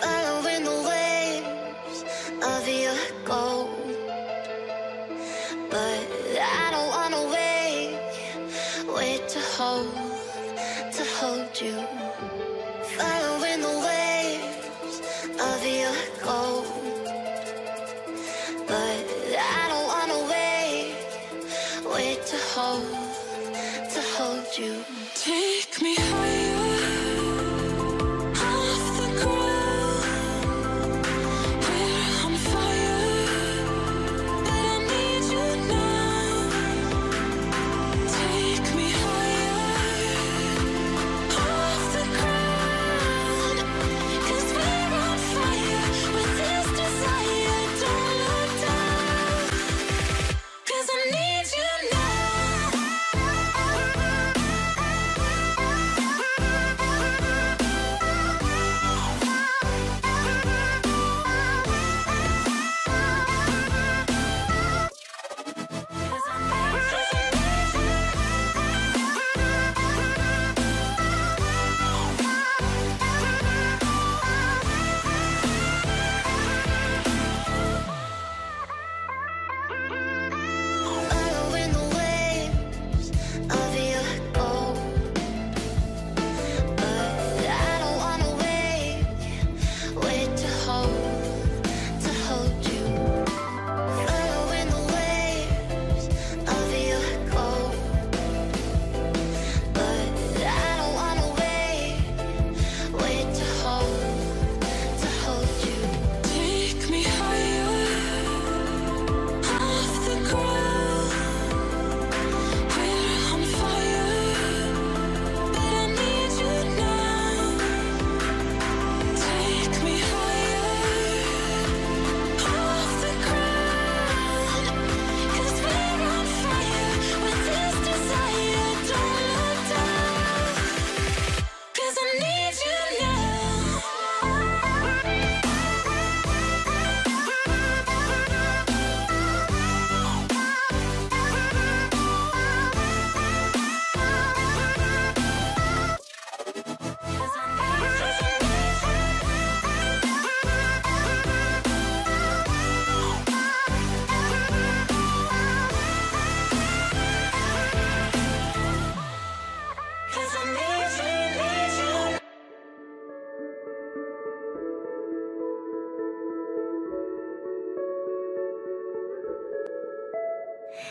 Following the waves of your gold. But I don't wanna wait, wait to hold to hold you. Following the waves of your gold. But I don't wanna wait, wait to hold, to hold you. Take me higher.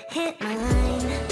hit my line.